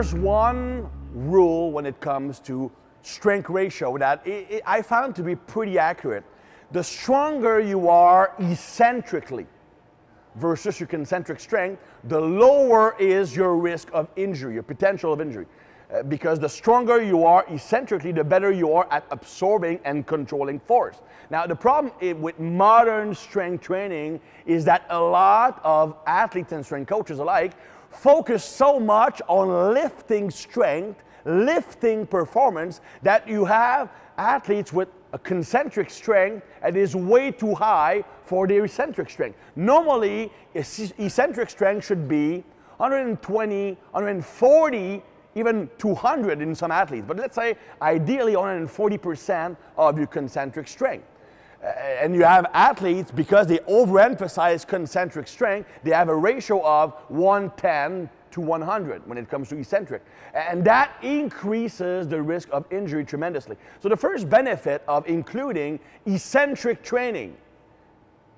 there's one rule when it comes to strength ratio that it, it, I found to be pretty accurate. The stronger you are eccentrically versus your concentric strength, the lower is your risk of injury, your potential of injury. Uh, because the stronger you are eccentrically, the better you are at absorbing and controlling force. Now, the problem with modern strength training is that a lot of athletes and strength coaches alike focus so much on lifting strength, lifting performance, that you have athletes with a concentric strength that is way too high for their eccentric strength. Normally, eccentric strength should be 120, 140 even 200 in some athletes, but let's say ideally 140% of your concentric strength. And you have athletes, because they overemphasize concentric strength, they have a ratio of 110 to 100 when it comes to eccentric. And that increases the risk of injury tremendously. So the first benefit of including eccentric training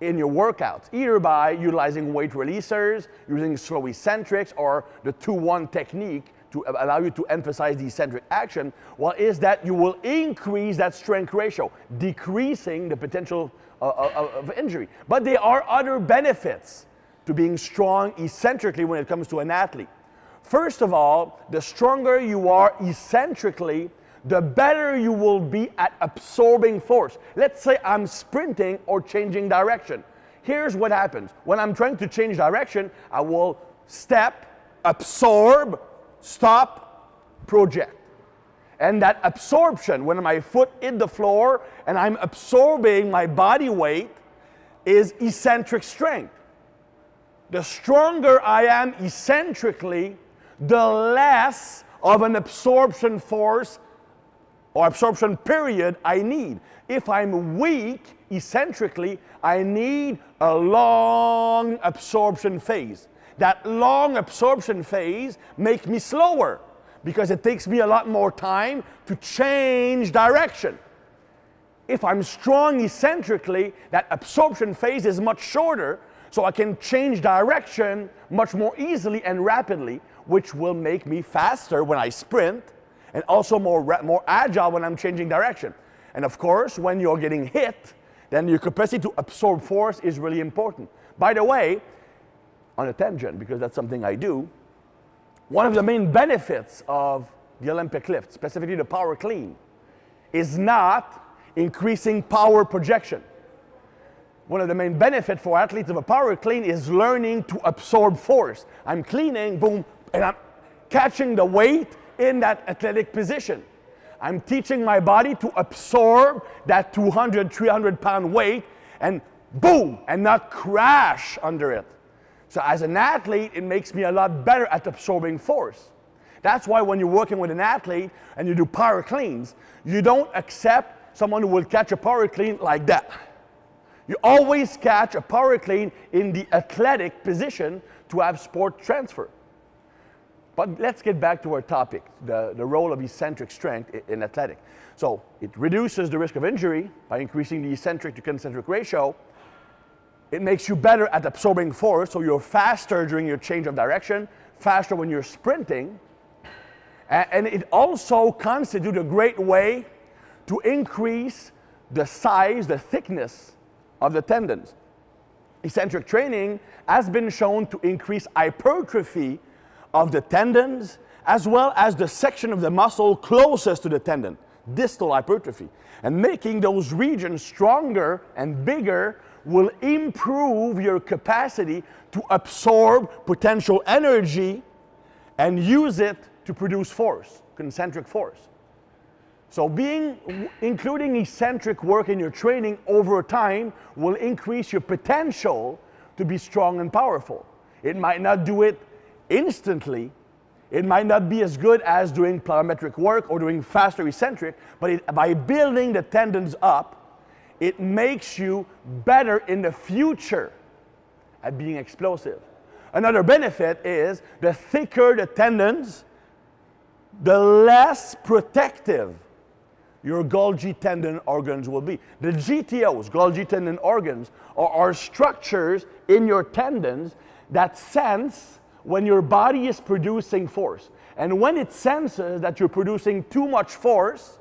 in your workouts, either by utilizing weight releasers, using slow eccentrics, or the 2-1 technique, to allow you to emphasize the eccentric action, well, is that you will increase that strength ratio, decreasing the potential uh, uh, of injury. But there are other benefits to being strong eccentrically when it comes to an athlete. First of all, the stronger you are eccentrically, the better you will be at absorbing force. Let's say I'm sprinting or changing direction. Here's what happens. When I'm trying to change direction, I will step, absorb, stop, project. And that absorption, when my foot hit the floor and I'm absorbing my body weight, is eccentric strength. The stronger I am eccentrically, the less of an absorption force or absorption period I need. If I'm weak eccentrically, I need a long absorption phase that long absorption phase makes me slower because it takes me a lot more time to change direction. If I'm strong eccentrically, that absorption phase is much shorter, so I can change direction much more easily and rapidly, which will make me faster when I sprint and also more, more agile when I'm changing direction. And of course, when you're getting hit, then your capacity to absorb force is really important. By the way, on a tangent because that's something I do. One of the main benefits of the Olympic lift, specifically the power clean, is not increasing power projection. One of the main benefits for athletes of a power clean is learning to absorb force. I'm cleaning, boom, and I'm catching the weight in that athletic position. I'm teaching my body to absorb that 200, 300 pound weight and boom, and not crash under it. So as an athlete, it makes me a lot better at absorbing force. That's why when you're working with an athlete and you do power cleans, you don't accept someone who will catch a power clean like that. You always catch a power clean in the athletic position to have sport transfer. But let's get back to our topic, the, the role of eccentric strength in athletic. So it reduces the risk of injury by increasing the eccentric to concentric ratio, it makes you better at absorbing force, so you're faster during your change of direction, faster when you're sprinting. And it also constitutes a great way to increase the size, the thickness of the tendons. Eccentric training has been shown to increase hypertrophy of the tendons as well as the section of the muscle closest to the tendon, distal hypertrophy. And making those regions stronger and bigger will improve your capacity to absorb potential energy and use it to produce force, concentric force. So being, including eccentric work in your training over time will increase your potential to be strong and powerful. It might not do it instantly. It might not be as good as doing plyometric work or doing faster eccentric, but it, by building the tendons up, it makes you better in the future at being explosive. Another benefit is the thicker the tendons, the less protective your Golgi tendon organs will be. The GTOs, Golgi tendon organs, are, are structures in your tendons that sense when your body is producing force. And when it senses that you're producing too much force,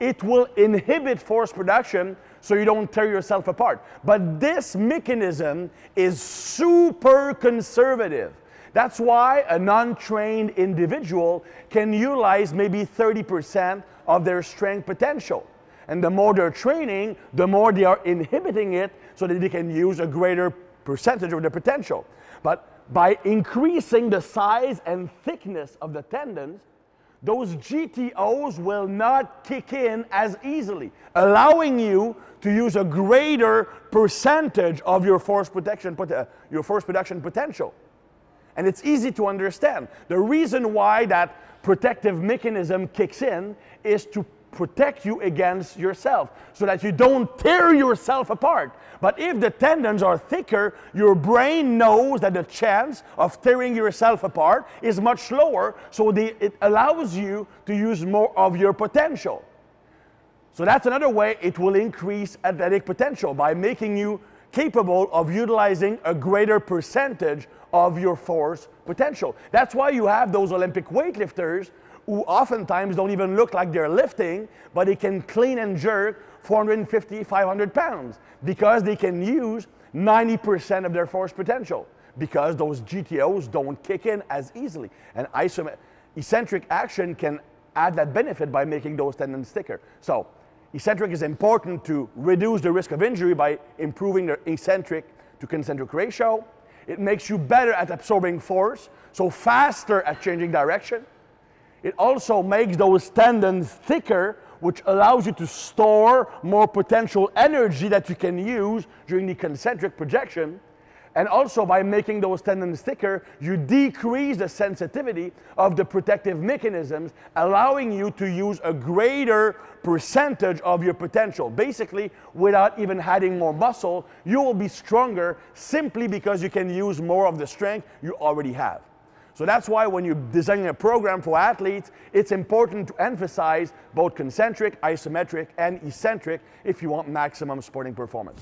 it will inhibit force production so you don't tear yourself apart. But this mechanism is super conservative. That's why a non-trained individual can utilize maybe 30% of their strength potential. And the more they're training, the more they are inhibiting it so that they can use a greater percentage of their potential. But by increasing the size and thickness of the tendons, those GTOs will not kick in as easily, allowing you to use a greater percentage of your force protection, uh, your force production potential. And it's easy to understand. The reason why that protective mechanism kicks in is to protect you against yourself so that you don't tear yourself apart. But if the tendons are thicker, your brain knows that the chance of tearing yourself apart is much lower, so the, it allows you to use more of your potential. So that's another way it will increase athletic potential by making you capable of utilizing a greater percentage of your force potential. That's why you have those Olympic weightlifters who oftentimes don't even look like they're lifting, but they can clean and jerk 450, 500 pounds because they can use 90% of their force potential because those GTOs don't kick in as easily. And eccentric action can add that benefit by making those tendons thicker. So eccentric is important to reduce the risk of injury by improving the eccentric to concentric ratio. It makes you better at absorbing force, so faster at changing direction. It also makes those tendons thicker, which allows you to store more potential energy that you can use during the concentric projection. And also by making those tendons thicker, you decrease the sensitivity of the protective mechanisms, allowing you to use a greater percentage of your potential. Basically, without even adding more muscle, you will be stronger simply because you can use more of the strength you already have. So that's why when you're designing a program for athletes, it's important to emphasize both concentric, isometric, and eccentric if you want maximum sporting performance.